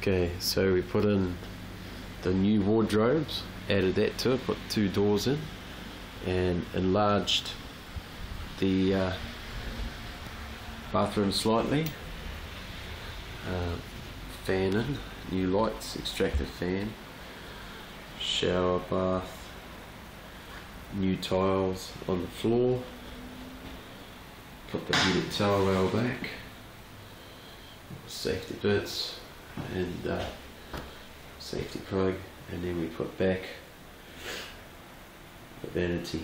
Okay, so we put in the new wardrobes, added that to it, put two doors in, and enlarged the uh, bathroom slightly. Uh, fan in, new lights, extractor fan, shower bath, new tiles on the floor, put the heated towel rail back, safety bits, and uh, safety plug, and then we put back the vanity